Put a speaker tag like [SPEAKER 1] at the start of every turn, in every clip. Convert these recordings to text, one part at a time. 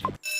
[SPEAKER 1] you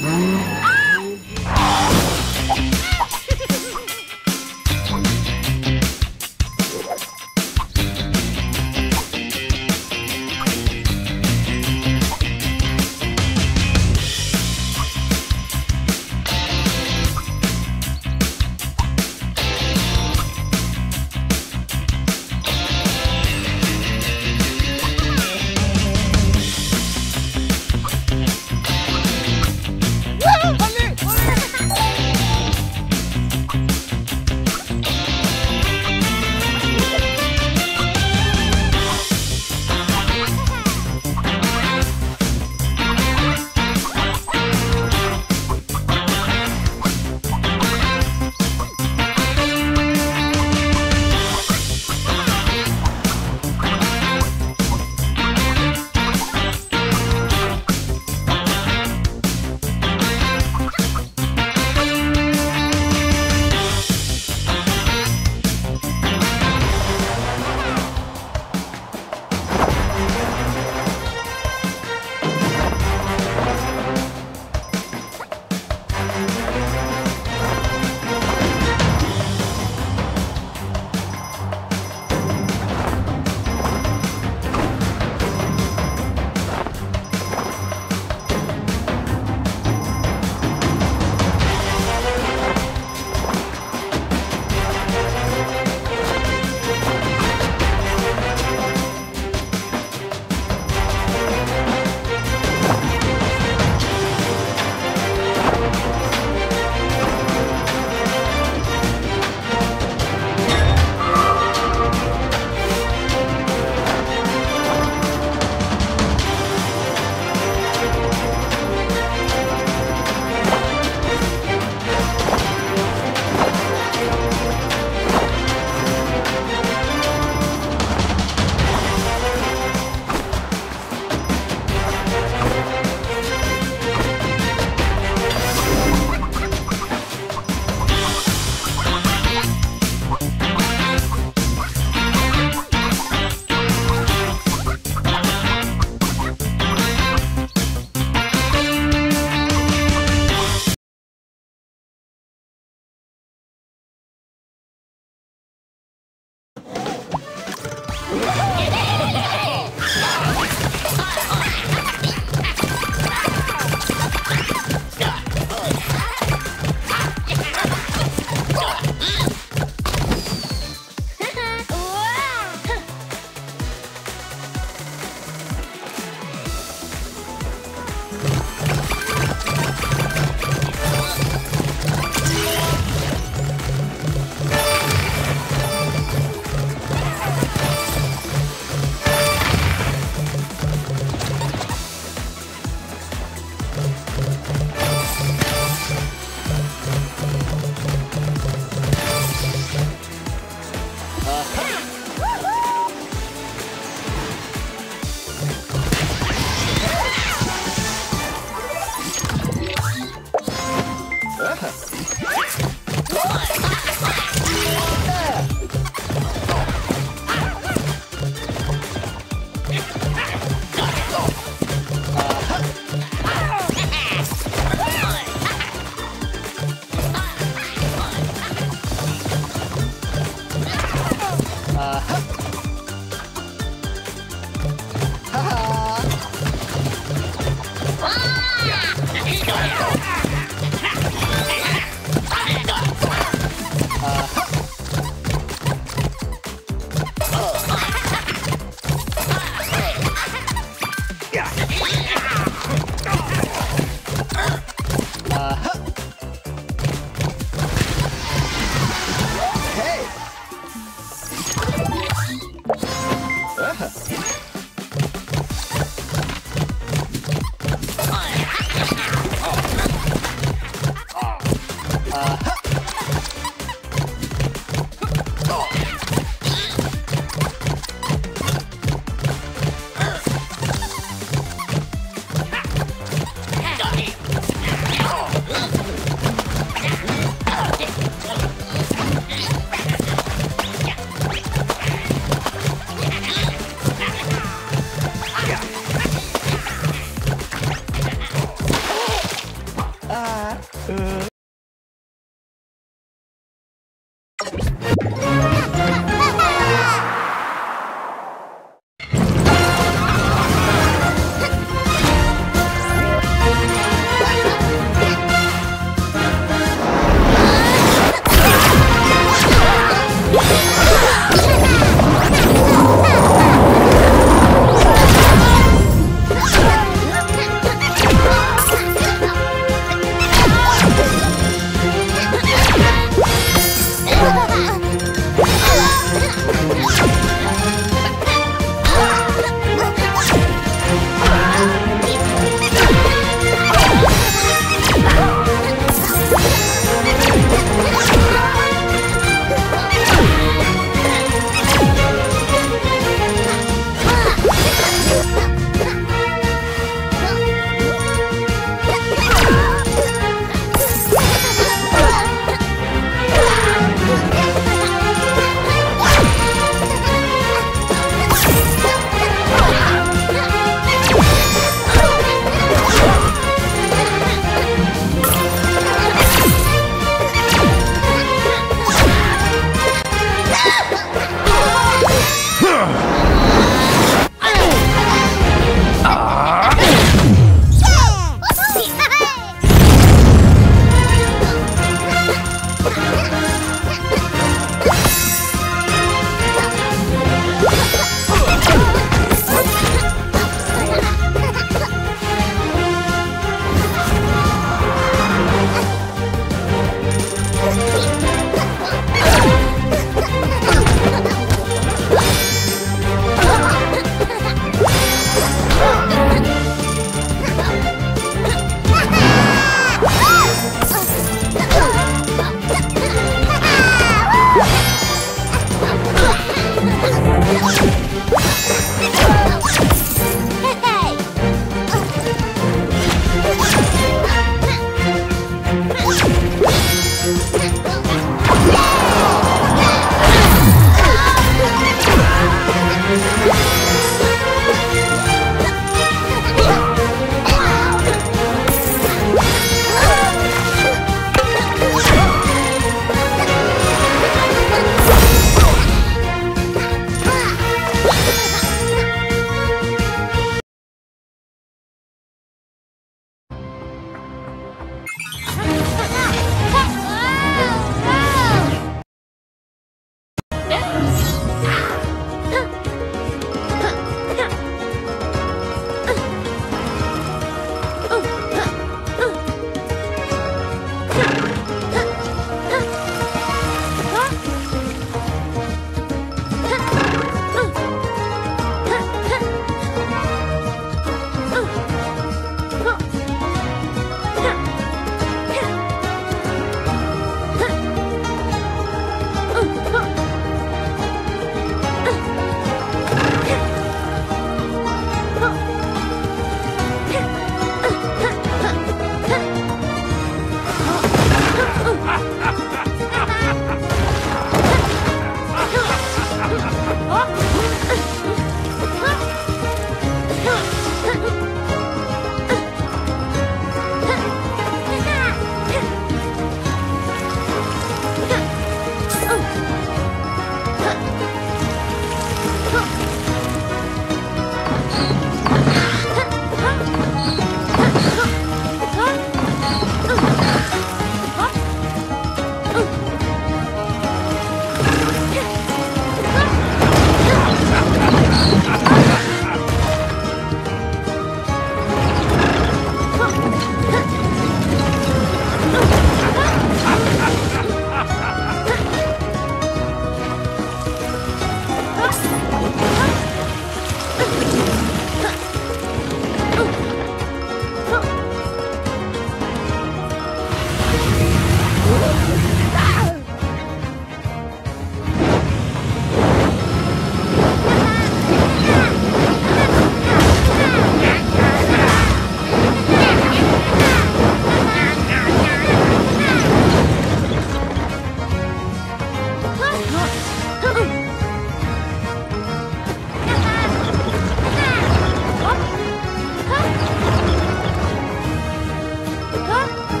[SPEAKER 1] huh?